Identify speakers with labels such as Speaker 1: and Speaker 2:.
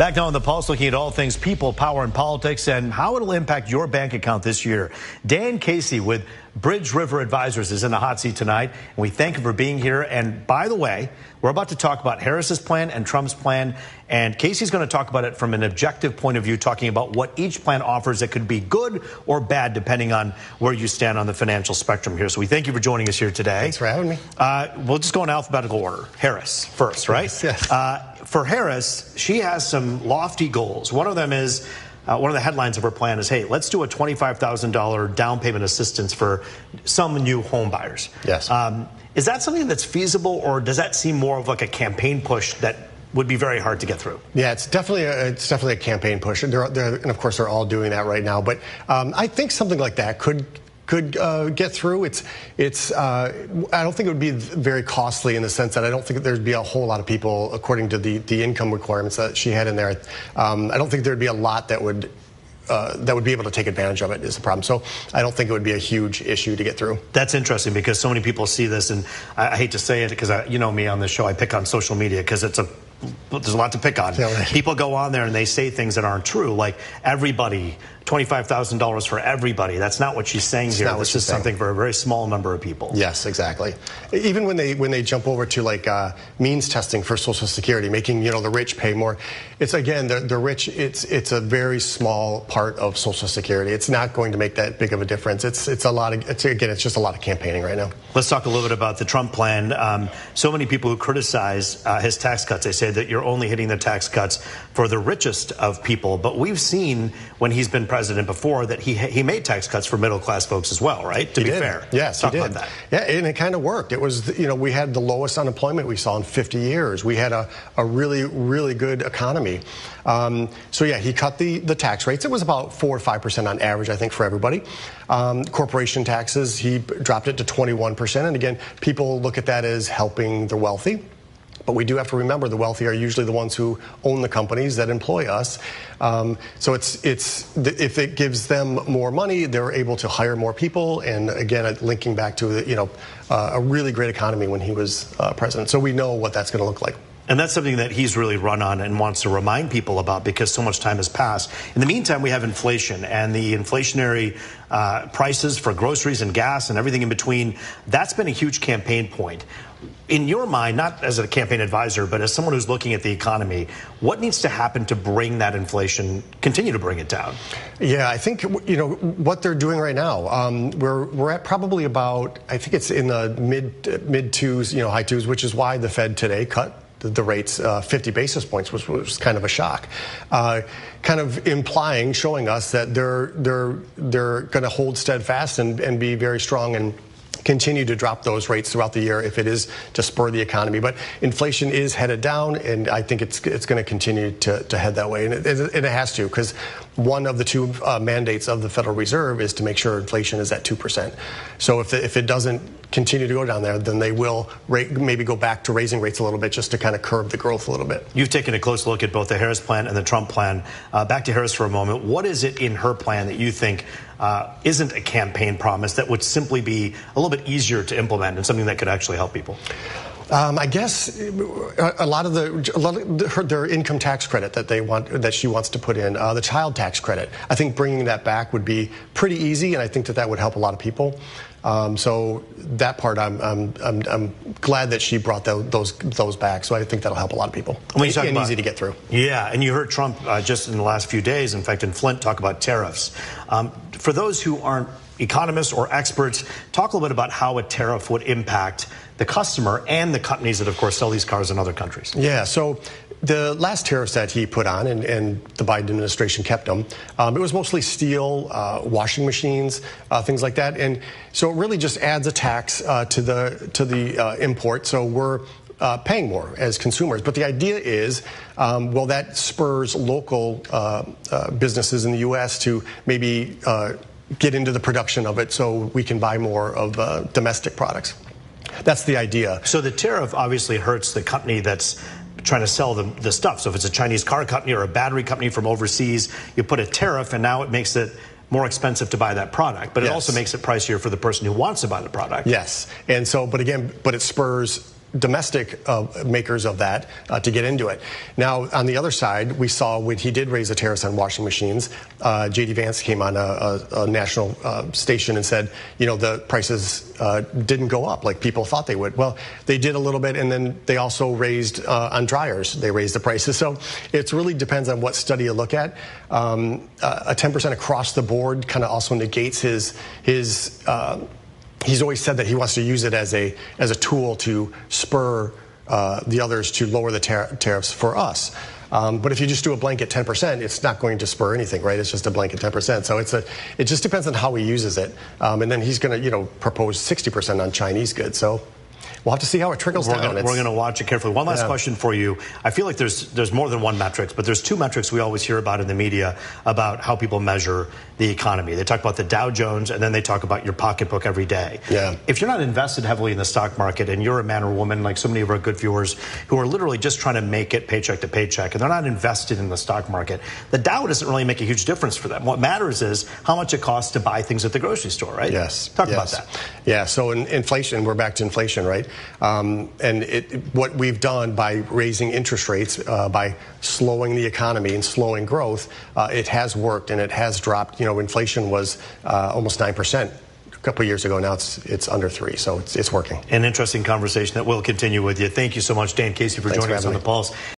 Speaker 1: Back now on the Pulse, looking at all things people, power, and politics, and how it'll impact your bank account this year. Dan Casey with Bridge River Advisors is in the hot seat tonight, and we thank him for being here. And by the way, we're about to talk about Harris's plan and Trump's plan, and Casey's going to talk about it from an objective point of view, talking about what each plan offers that could be good or bad depending on where you stand on the financial spectrum here. So we thank you for joining us here today.
Speaker 2: Thanks for having me.
Speaker 1: Uh, we'll just go in alphabetical order. Harris first, right?
Speaker 2: Yes. yes.
Speaker 1: Uh, for Harris, she has some lofty goals. One of them is uh, one of the headlines of her plan is, "Hey, let's do a twenty-five thousand dollar down payment assistance for some new home buyers."
Speaker 2: Yes.
Speaker 1: Um, is that something that's feasible, or does that seem more of like a campaign push that would be very hard to get through.
Speaker 2: Yeah, it's definitely a, it's definitely a campaign push, and, they're, they're, and of course they're all doing that right now. But um, I think something like that could could uh, get through. It's it's. Uh, I don't think it would be very costly in the sense that I don't think there'd be a whole lot of people, according to the the income requirements that she had in there. Um, I don't think there'd be a lot that would. Uh, that would be able to take advantage of it is the problem. So I don't think it would be a huge issue to get through.
Speaker 1: That's interesting because so many people see this, and I, I hate to say it because you know me on this show, I pick on social media because it's a there's a lot to pick on. People go on there and they say things that aren't true, like everybody, $25,000 for everybody. That's not what she's saying
Speaker 2: it's
Speaker 1: here.
Speaker 2: This
Speaker 1: is something for a very small number of people.
Speaker 2: Yes, exactly. Even when they when they jump over to like uh, means testing for Social Security, making you know the rich pay more, it's again the, the rich. It's it's a very small part of Social Security. It's not going to make that big of a difference. It's it's a lot of it's again it's just a lot of campaigning right now.
Speaker 1: Let's talk a little bit about the Trump plan. Um, so many people who criticize uh, his tax cuts, they say that you're only hitting the tax cuts for the richest of people. But we've seen when he's been president before that he he made tax cuts for middle class folks as well, right? To
Speaker 2: he
Speaker 1: be
Speaker 2: did.
Speaker 1: fair,
Speaker 2: yes,
Speaker 1: talk
Speaker 2: he did. That. Yeah, and it kind of worked. It was you know we had the lowest unemployment we saw in 50 years. We had a, a really really good economy. Um, so yeah, he cut the the tax rates. It was about four or five percent on average, I think, for everybody. Um, corporation taxes, he dropped it to 21 percent. And again, people look at that as helping the wealthy. But we do have to remember the wealthy are usually the ones who own the companies that employ us. Um, so it's it's if it gives them more money, they're able to hire more people. And again, linking back to you know uh, a really great economy when he was uh, president. So we know what that's going to look like.
Speaker 1: And that's something that he's really run on and wants to remind people about because so much time has passed. In the meantime, we have inflation and the inflationary uh, prices for groceries and gas and everything in between. That's been a huge campaign point. In your mind, not as a campaign advisor, but as someone who's looking at the economy, what needs to happen to bring that inflation, continue to bring it down?
Speaker 2: Yeah, I think you know what they're doing right now. Um, we're we're at probably about I think it's in the mid mid twos, you know, high twos, which is why the Fed today cut the, rates uh, 50 basis points, which was kind of a shock. Uh, kind of implying, showing us that they're they're they're going to hold steadfast and, and be very strong and continue to drop those rates throughout the year if it is to spur the economy. But inflation is headed down, and I think it's it's going to continue to, to head that way, and it, and it has to because one of the two uh, mandates of the Federal Reserve is to make sure inflation is at two percent. So if the, if it doesn't continue to go down there, then they will rate, maybe go back to raising rates a little bit just to kind of curb the growth a little bit.
Speaker 1: You've taken a close look at both the Harris plan and the Trump plan. Uh, back to Harris for a moment. What is it in her plan that you think uh, isn't a campaign promise that would simply be a little bit easier to implement and something that could actually help people?
Speaker 2: Um, I guess a lot of the a lot of her, their income tax credit that they want that she wants to put in uh, the child tax credit. I think bringing that back would be pretty easy, and I think that that would help a lot of people. Um, so that part, I'm, I'm, I'm, I'm, glad that she brought the, those those back. So I think that'll help a lot of people.
Speaker 1: When you talk
Speaker 2: and
Speaker 1: about,
Speaker 2: easy to get through.
Speaker 1: Yeah, and you heard Trump uh, just in the last few days, in fact, in Flint, talk about tariffs. Um, for those who aren't economists or experts, talk a little bit about how a tariff would impact the customer and the companies that, of course, sell these cars in other countries.
Speaker 2: Yeah, so the last tariffs that he put on, and, and the Biden administration kept them, um, it was mostly steel, uh, washing machines, uh, things like that, and so it really just adds a tax uh, to the to the uh, import. So we're uh, paying more as consumers. But the idea is, um, well, that spurs local uh, businesses in the U.S. to maybe get into the production of it, so we can buy more of uh, domestic products. That's the idea.
Speaker 1: So the tariff obviously hurts the company that's trying to sell the, the stuff. So if it's a Chinese car company or a battery company from overseas, you put a tariff and now it makes it more expensive to buy that product. But it also makes it pricier for the person who wants to buy the product.
Speaker 2: Yes. And so, but again, but it spurs domestic uh, makers of that uh, to get into it. Now, on the other side, we saw when he did raise the tariffs on washing machines, uh, J.D. Vance came on a, a, a national uh, station and said, you know, the prices uh, didn't go up like people thought they would. Well, they did a little bit, and then they also raised uh, on dryers. They raised the prices. So it really depends on what study you look at. Um, a 10% across the board kind of also negates his his he's always said that he wants to use it as a as a tool to spur uh, the others to lower the tar- tariffs for us. Um, but if you just do a blanket 10%, it's not going to spur anything, right? It's just a blanket 10%. So it's a, it just depends on how he uses it. Um, and then he's going to, you know, propose 60% on Chinese goods. So we'll have to see how it trickles
Speaker 1: we're
Speaker 2: down.
Speaker 1: Gonna, we're going to watch it carefully. One last yeah. question for you. I feel like there's there's more than one metrics, but there's two metrics we always hear about in the media about how people measure the economy. They talk about the Dow Jones, and then they talk about your pocketbook every day.
Speaker 2: Yeah.
Speaker 1: If you're not invested heavily in the stock market, and you're a man or woman like so many of our good viewers who are literally just trying to make it paycheck to paycheck, and they're not invested in the stock market, the Dow doesn't really make a huge difference for them. What matters is how much it costs to buy things at the grocery store, right?
Speaker 2: Yes.
Speaker 1: Talk
Speaker 2: yes.
Speaker 1: about that.
Speaker 2: Yeah. So in inflation, we're back to inflation, right? Um, and it, what we've done by raising interest rates, uh, by slowing the economy and slowing growth, uh, it has worked and it has dropped. You know, inflation was uh, almost nine percent a couple of years ago. Now it's it's under three, so it's, it's working.
Speaker 1: An interesting conversation that we'll continue with you. Thank you so much, Dan Casey, for
Speaker 2: Thanks
Speaker 1: joining
Speaker 2: for
Speaker 1: us on
Speaker 2: me.
Speaker 1: the Pulse.